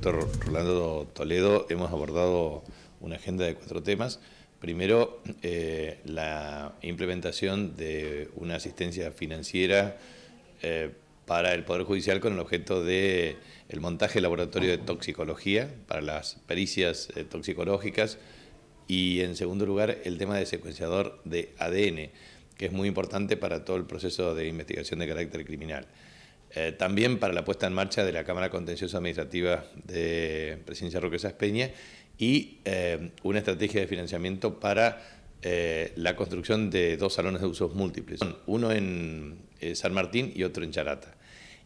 doctor Rolando Toledo hemos abordado una agenda de cuatro temas. Primero, eh, la implementación de una asistencia financiera eh, para el Poder Judicial con el objeto de el montaje laboratorio de toxicología para las pericias eh, toxicológicas y en segundo lugar el tema de secuenciador de ADN, que es muy importante para todo el proceso de investigación de carácter criminal. Eh, también para la puesta en marcha de la Cámara Contenciosa Administrativa de Presidencia Roque Peña y eh, una estrategia de financiamiento para eh, la construcción de dos salones de usos múltiples, uno en San Martín y otro en Charata.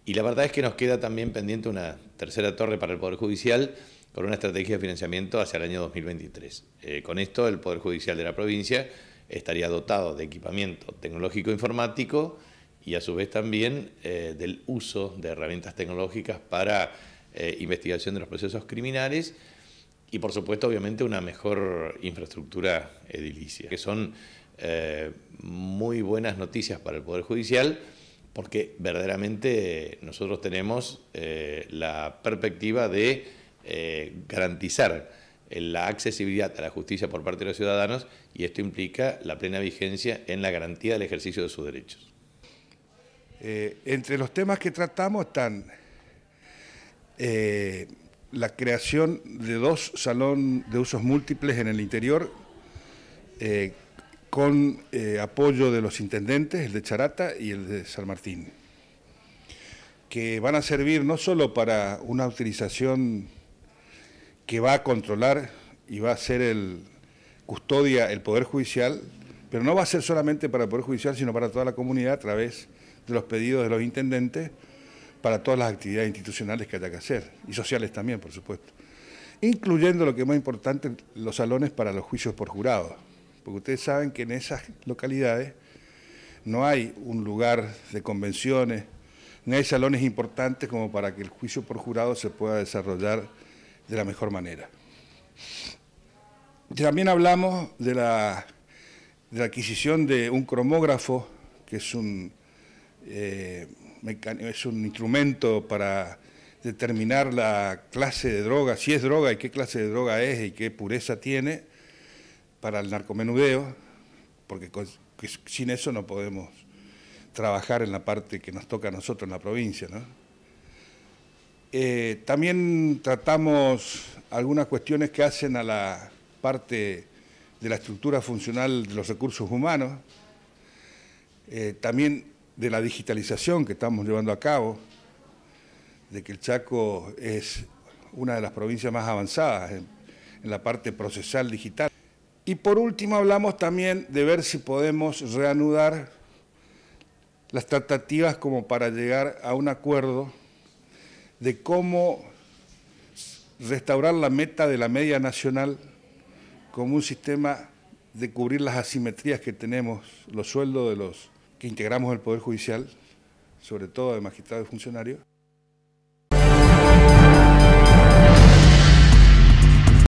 Y la verdad es que nos queda también pendiente una tercera torre para el Poder Judicial con una estrategia de financiamiento hacia el año 2023. con esto el Poder Judicial de la provincia estaría dotado de equipamiento tecnológico informático y a su vez también eh, del uso de herramientas tecnológicas para eh, investigación de los procesos criminales y por supuesto obviamente una mejor infraestructura edilicia, que son eh, muy buenas noticias para el Poder Judicial porque verdaderamente nosotros tenemos la perspectiva de garantizar la accesibilidad a la justicia por parte de los ciudadanos y esto implica la plena vigencia en la garantía del ejercicio de sus derechos. Eh, entre los temas que tratamos están eh, la creación de dos salones de usos múltiples en el interior, eh, con apoyo de los intendentes, el de Charata y el de San Martín, que van a servir no solo para una utilización que va a controlar y va a ser el custodia el Poder Judicial, pero no va a ser solamente para el Poder Judicial, sino para toda la comunidad a través de los pedidos de los intendentes para todas las actividades institucionales que haya que hacer, y sociales también, por supuesto. Incluyendo lo que es más importante, los salones para los juicios por jurado, porque ustedes saben que en esas localidades no hay un lugar de convenciones, ni hay salones importantes como para que el juicio por jurado se pueda desarrollar de la mejor manera. También hablamos de la, de la adquisición de un cromógrafo, que es un eh, es un instrumento para determinar la clase de droga, si es droga y qué clase de droga es y qué pureza tiene para el narcomenudeo, porque sin eso no podemos trabajar en la parte que nos toca a nosotros en la provincia. Eh, también tratamos algunas cuestiones que hacen a la parte de la estructura funcional de los recursos humanos. Eh, también de la digitalización que estamos llevando a cabo, de que el Chaco es una de las provincias más avanzadas en, la parte procesal digital. Y por último hablamos también de ver si podemos reanudar las tratativas como para llegar a un acuerdo de cómo restaurar la meta de la media nacional como un sistema de cubrir las asimetrías que tenemos, los sueldos de los que integramos el Poder Judicial, sobre todo de magistrados y funcionarios,